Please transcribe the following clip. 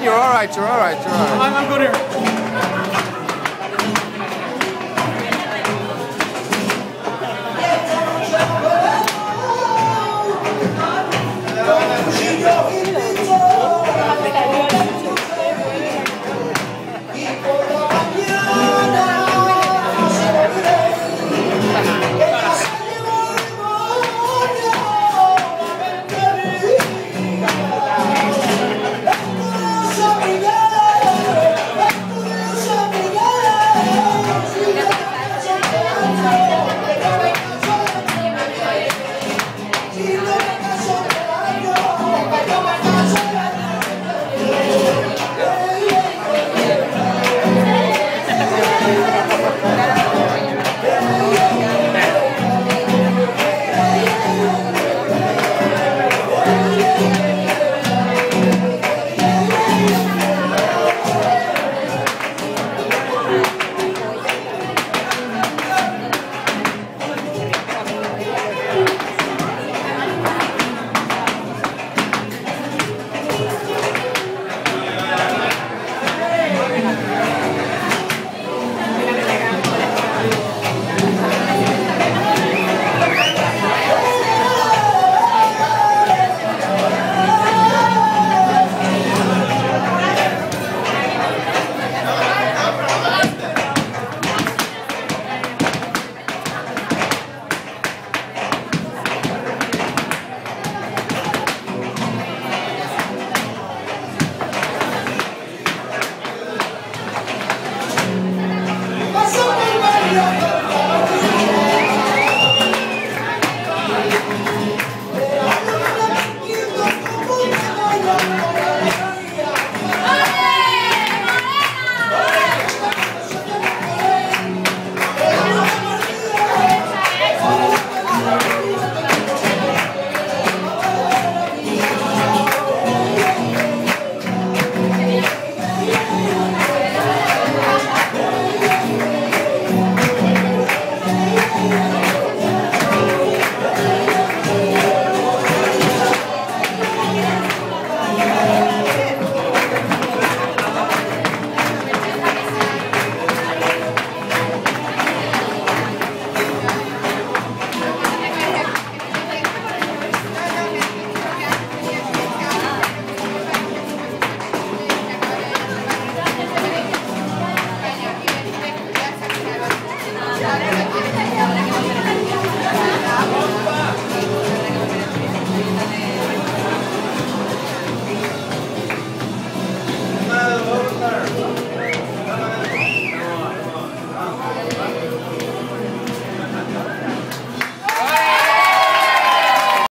man. You're all right. You're all right. You're all right. I'm, I'm good here. Yeah.